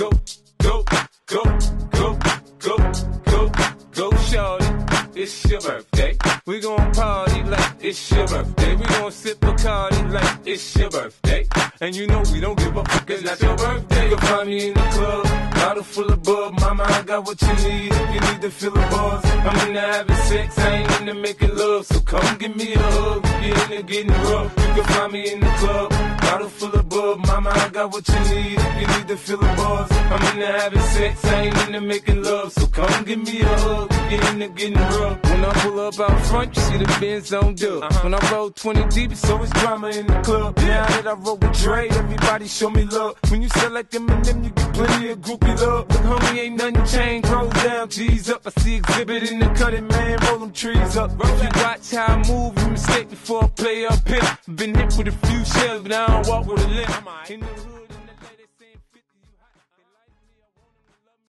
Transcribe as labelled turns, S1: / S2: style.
S1: go, go, go, go, go, go, go, shorty. It's your birthday. We gon' party like it's your birthday. We gon' sip Bacardi like it's your birthday. And you know we don't give a fuck, it's not your birthday. You'll find me in the club, bottle full of bub. Mama, I got what you need if you need to feel the buzz. I'm into having sex, I ain't into making love. So come give me a hug, if you're into getting rough. You can find me in the club, bottle full of bub. Mama, I got what you need if you need to feel the buzz. I'm into having sex, I ain't into making love. So come give me a hug, get into getting rough. When I pull up out front, you see the Benz on dub. When I roll 20 deep, it's always drama in the club. Now that I roll with Dre, everybody show me love. When you sell like Eminem, you get plenty of groupie love. Look, homie, ain't nothing changed. Roll down, G's up. I see Xzibit in the cutting, man. Roll them trees up. If you watch how I move, you mistake before I play up here. Been hit with a few shells, but now I don't walk with a limp. In the hood,